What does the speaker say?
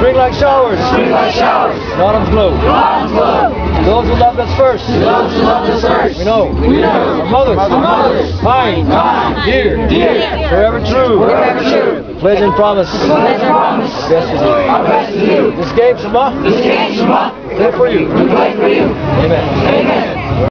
Spring like showers. Spring like showers. In autumn's glow. In autumn's glow. Those who loved us first. Those who loved us first. We know. We know. Our mothers. Our mothers. Pine. Pine. Dear. Dear. Forever true. Forever true. Pledge and promise. Pledge and promise. Best to you. Our best to you. This game, Shema. This game, Shema. Play for you. We play for you.